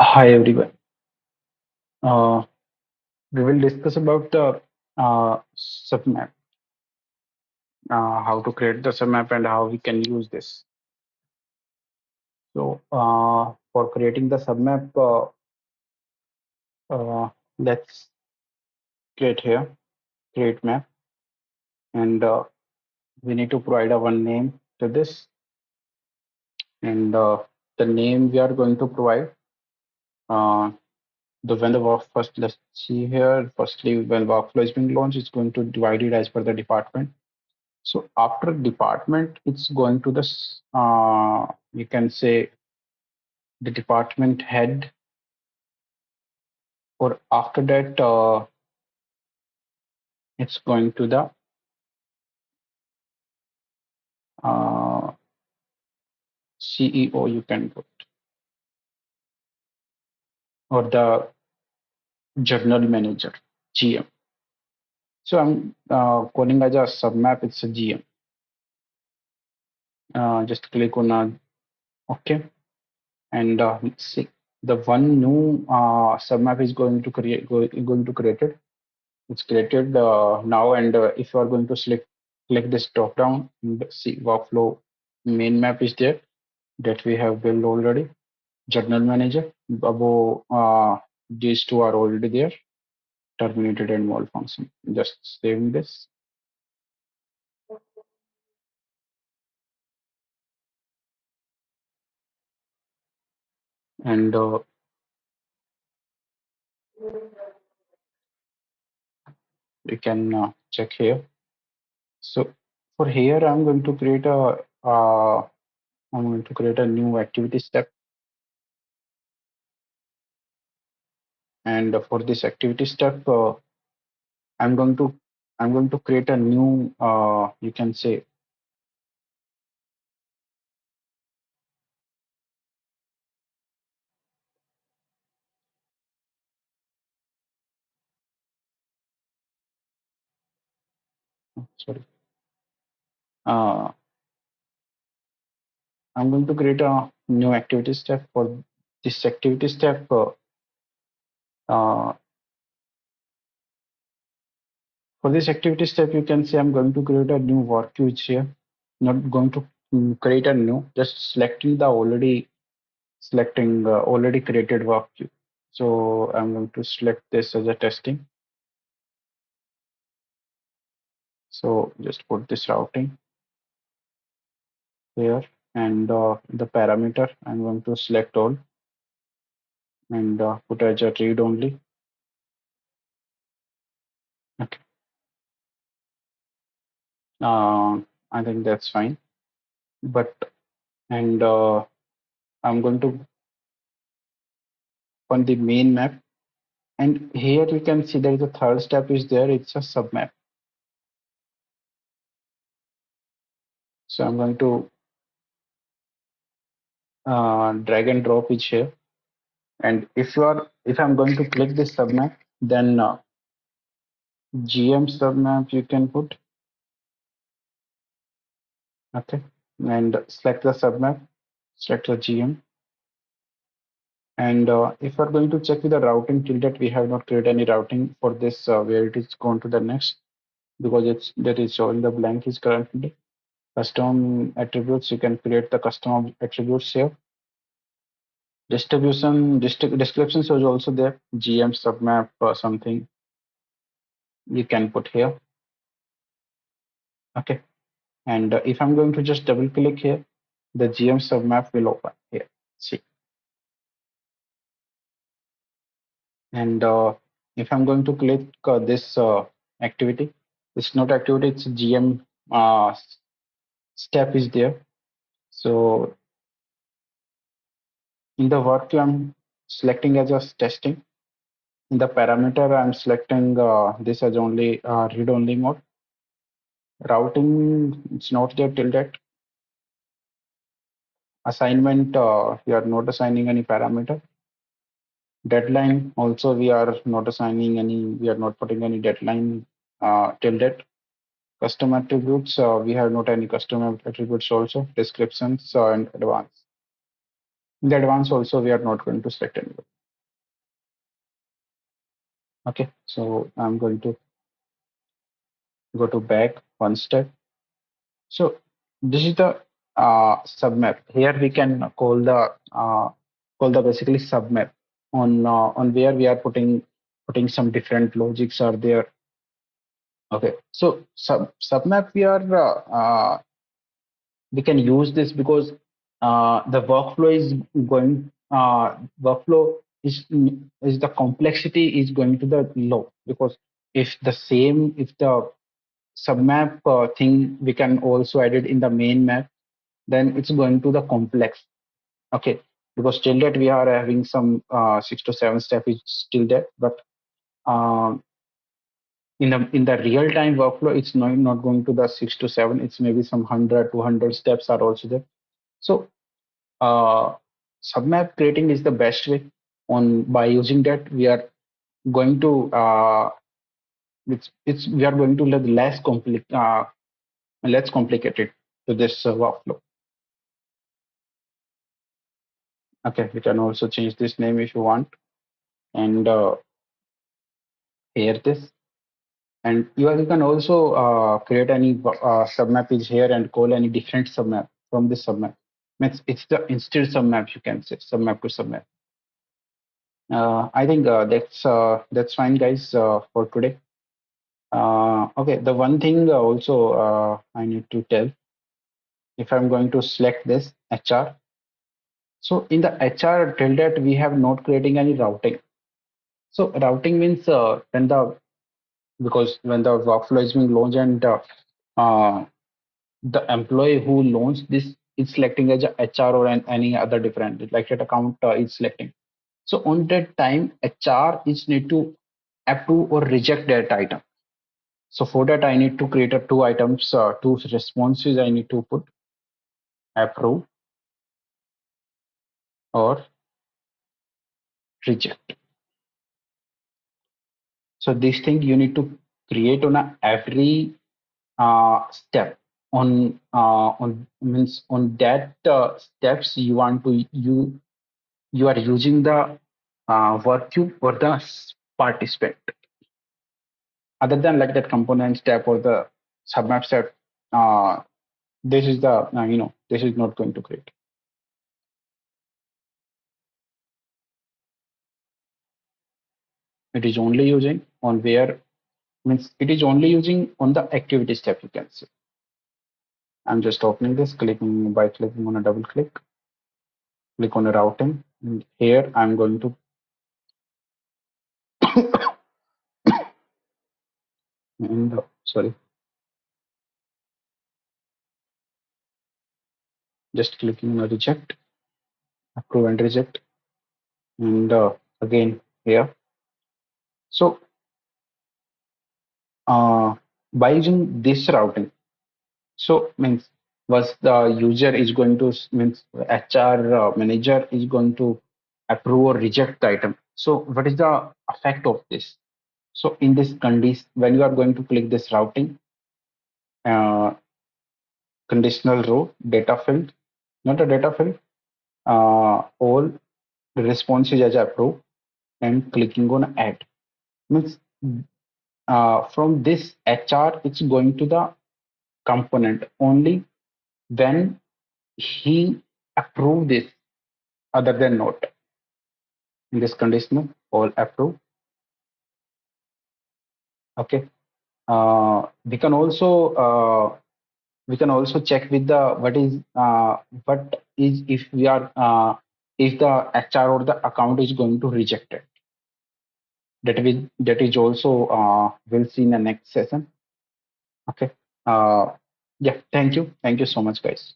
Hi everyone. Uh, we will discuss about the uh, submap, uh, how to create the submap and how we can use this. So uh, for creating the submap, uh, uh, let's create here, create map, and uh, we need to provide a one name to this, and uh, the name we are going to provide. Uh, the when the first, let's see here. Firstly, when workflow is being launched, it's going to divide it as per the department. So after department, it's going to the, uh, you can say the department head, or after that, uh, it's going to the uh, CEO, you can put, or the general manager, GM. So I'm uh, calling as a submap, it's a GM. Uh, just click on a OK. And uh, see, the one new uh, submap is going to create going to create it it's created uh, now and uh, if you are going to select click this drop down see workflow main map is there that we have built already general manager above uh, these two are already there terminated and malfunction just saving this and uh, we can uh, check here. So for here i'm going to create a uh, i'm going to create a new activity step and for this activity step uh, i'm going to i'm going to create a new uh, you can say sorry. Uh, i'm going to create a new activity step for this activity step uh, for this activity step you can see i'm going to create a new work queue here. Not going to mm, create a new just selecting the already selecting uh, already created work queue so i'm going to select this as a testing. So just put this routing here and uh, the parameter. I'm going to select all and uh, put as a read only. Okay. Uh, i think that's fine. But and uh, I'm going to on the main map. And here you can see is a third step is there. It's a submap. So I'm going to uh, drag and drop it here and if you are if I'm going to click this submap then uh, GM submap you can put. Okay. And select the submap select the GM and uh, if we're going to check with the routing till that we have not created any routing for this uh, where it is going to the next because it's that is showing the blank is currently custom attributes you can create the custom attributes here distribution dist- descriptions is also there. Gm submap or something you can put here. Okay. And uh, if i'm going to just double click here the gm submap will open here. See. And uh, if i'm going to click uh, this uh, activity it's not activity it's gm uh, step is there. So in the work i'm selecting as a testing in the parameter i'm selecting uh, this as only uh, read only mode. Routing it's not there till that assignment uh, we are not assigning any parameter. Deadline also we are not assigning any we are not putting any deadline uh, till that custom attributes uh, we have not any custom attributes also descriptions uh, and advanced In the advance also, we are not going to select anyone. Okay, so I'm going to go to back one step. So this is the uh, submap. Here we can call the uh, call the basically submap on uh, on where we are putting putting some different logics are there. Okay, so sub submap we are uh, uh, we can use this because the workflow is going uh, workflow is is the complexity is going to the low because if the same if the submap uh, thing we can also add it in the main map then it's going to the complex. Okay. Because till that we are having some uh, six to seven step is still there but um, in the in the real time workflow it's not, not going to the six to seven. It's maybe some 100 200 steps are also there so uh, submap creating is the best way on by using that we are going to uh, it's it's we are going to let less compli- uh, less complicated to this uh, workflow. Okay we can also change this name if you want. And uh, here this and you, you can also uh, create any uh, submap is here and call any different submap from this submap means it's the instead submap you can say submap to submap. Uh, i think uh, that's uh, that's fine guys uh, for today. Uh, okay the one thing also uh, i need to tell if i'm going to select this hr so in the hr till that we have not creating any routing. So routing means when the because when the workflow is being launched and the employee who launched this is selecting as a HR or an, any other different like that account uh, is selecting. So on that time, HR is need to approve or reject that item. So for that, I need to create a two items, uh, two responses. I need to put approve or reject. So this thing you need to create on a every uh, step on uh, on means on that uh, steps you want to you you are using the uh, work queue or the participant. Other than like that component step or the submap step uh, this is the uh, you know this is not going to create. It is only using on where means it is only using on the activity step you can see I'm just opening this clicking by clicking on a double click. Click on a routing. And here I'm going to and uh, sorry. Just clicking on reject approve and reject. And uh, again here. So uh, by using this routing so means was the user is going to means HR uh, manager is going to approve or reject the item. So what is the effect of this? So in this condition, when you are going to click this routing, uh, conditional row data field, not a data field, uh, all responses as approved and clicking on add means uh, from this HR it's going to the component only when he approve this other than not. In this conditional all approve okay. Uh, we can also uh, we can also check with the what is uh, what is if we are uh, if the HR or the account is going to reject it. That is that is also uh, we'll see in the next session. Okay uh, yeah thank you. Thank you so much guys